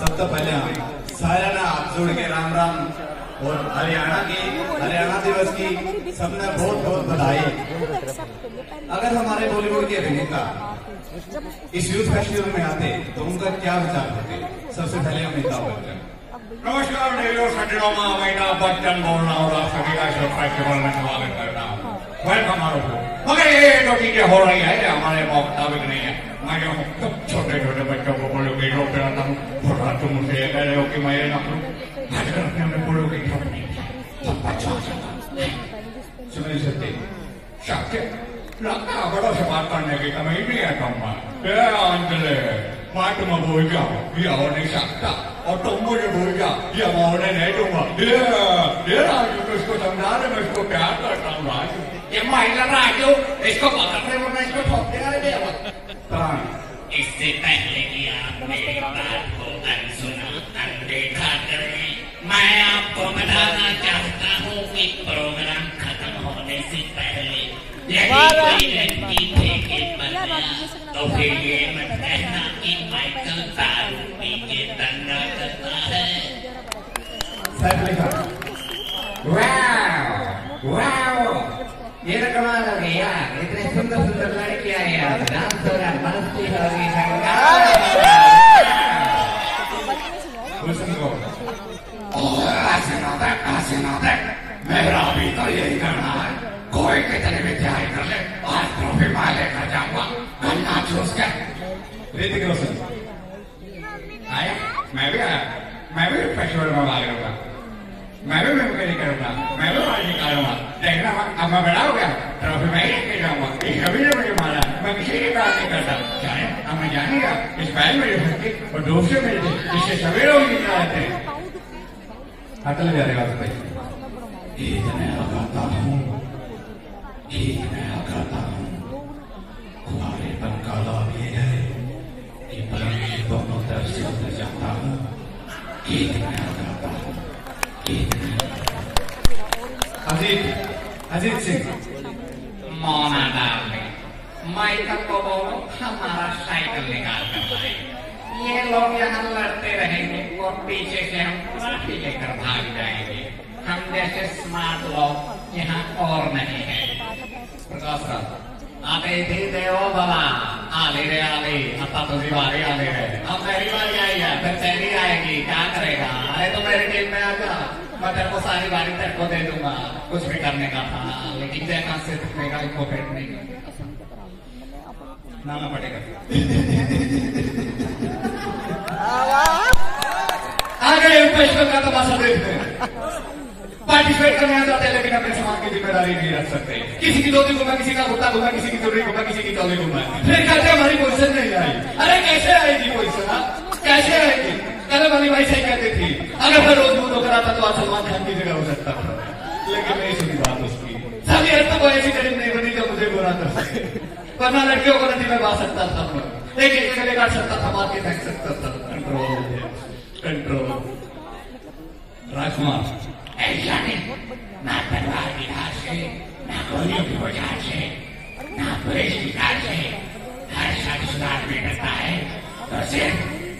सबसे पहले सारे ना हाथ जोड़ के राम राम और हरियाणा की, हरियाणा दिवस की सबने बहुत बहुत बधाई। अगर हमारे बॉलीवुड के अभिनेता इस यूथ फेस्टिवल में आते तो उनका क्या विचार होते सबसे पहले अमिताभ बच्चन। नमस्कार रेडियो सज्जनों में अमिताभ बच्चन बोल रहा हूँ, आप सभी का फेस्टिवल में स्वागत करता हूँ। वेलकम आरोप। मगर ये जो चीज़ें हो रही है हमारे मुताबिक नहीं है मैं जो हूँ छोटे छोटे बच्चों को बोलो कि रोक रहा हूँ थोड़ा तुम मुझसे ये कह रहे हो कि मैं ये ना करूँ आजकल अपने में बोलो कि छोड़ नहीं सब बच्चा सुनिए सत्य सत्य लगता है बड़ों से बात करने की कमी नहीं है तुम ये अंजलि मैं तुम्हें भूल जाओ ये हो नहीं सकता और तुम मुझे भूल जाओ ये मैं होने नहीं दूँगा ये तो समझा रहे मैं इसको प्यार करता हूँ राजू ये महिला राजू इसको पकड़ रहे वरना इसको ठोक देगा रे प्राण इससे पहले कि आप मेरी बात को अनसुना अनदेखा करें मैं आपको बताना चाहता हूँ कि प्रोग्राम खत्म होने से पहले यदि कोई लड़की फेंके बना तो फिर ये मत कहना कि माइकल दारू पी के दंगा करता है वाह वाह ये तो हो गई इतने सुंदर सुंदर लड़कियाँ हैं यार डांस रहा मस्ती हो देख मेरा भी तो यही करना है कोई कितने भी तैयारी कर ले आज ट्रॉफी मैं लेकर जाऊँगा गन्ना चूस के ऋतिक रोशन आया। मैं भी आया। मैं भी फेस्टिवल में भाग लूँगा मैं भी मिमिक्री करूँगा मैं भी बाल निकालूँगा देखना अब मैं बड़ा हो गया ट्रॉफी मैं ही लेके जाऊँगा इस कभी ने मुझे मारा मैं किसी की बात नहीं करता जाने अब मैं जानेगा इस पहल मेरी सकती और दूसरे मेरी थी इससे सवेरे ही निकल आते हैं अटल बिहारी वाजपेयी ईद नया गाता हूँ ईद नया गाता हूँ कुमारेपन का लाभ ये है कि के दोनों तरफ़ से उतर जाता हूँ ईद नया गाता हूँ अजीत सिंह मोना डार्लिंग माइकल को बोलो, हमारा साइकिल निकाल कर लाए ये लोग यहाँ लड़ते रहेंगे और पीछे से हम ट्रॉफी लेकर भाग जाएँगे। हम जैसे स्मार्ट लोग, यहाँ और नहीं है। प्रकाश राज अतिथि देवो भवा आले रे, आले। अब तुझी बारी आले रे। अब मेरी बारी आई है, फिर तेरी आएगी। क्या करेगा? अरे तो मेरी टीम में आ जा। मैं तेरे को सारी बारी तेरे को दे दूँगा। कुछ भी करने का था, लेकिन देखा से तुमने का इम्पोर्टेंट नहीं नाना पटेकर आगे फेस्टिवल का तमाशा हैं पार्टिसिपेट करने आ जाते हैं लेकिन अपने समाज की ज़िम्मेदारी नहीं रख सकते। किसी की धोती घूमा, किसी का कुर्ता घूमा, किसी की चोरी घूमा, किसी की चौली घूमा। फिर कहते हमारी पोजिशन नहीं आई। अरे, कैसे आएगी पोजिशन हाँ? कैसे आएगी? कल वाली भाई सही कहती थी, अगर मैं रोज दूध होकर आता तो आज सलमान खान की जगह हो सकता था। लेकिन नहीं सुनी बात उसकी। सभी हद तक वो ऐसी करीब नहीं बनी जो मुझे बुरा कर सके वरना लड़कियों को नदी में बहा सकता था मैं। एक काट सकता था, मार के फेंक सकता था। Control control Rajkumar. ऐसा नहीं। ना तलवार की धार से ना गोलियों की औज़ार से ना पुलिस की धार से हर शख्स सुधार में डरता है। तो सिर्फ़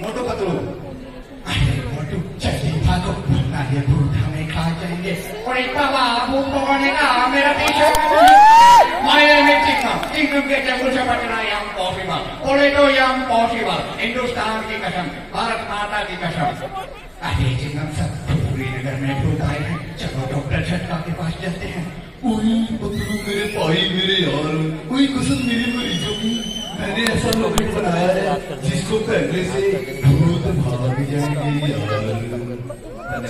मोटू पतलू अरे मोटू जल्दी भागो वरना ये भूत हमें खा जाएँगे और एक बाबा पकड़ने का मेरा पीछे माया में चिंगम चिंगम के जंगल से बचना यम पॉसिबल बोले तो यम पॉसिबल हिंदुस्तान की कसम भारत माता की कसम अरे चिंगम सब पूरी नगर में भूत आए हैं चलो डॉक्टर झटका के पास चलते हैं ओए पतलू मेरे मेरे यार, कोई कसम मेरी मरीजों मैंने ऐसा लॉकेट बनाया है। पहले से भूत भाग जाएँगे यार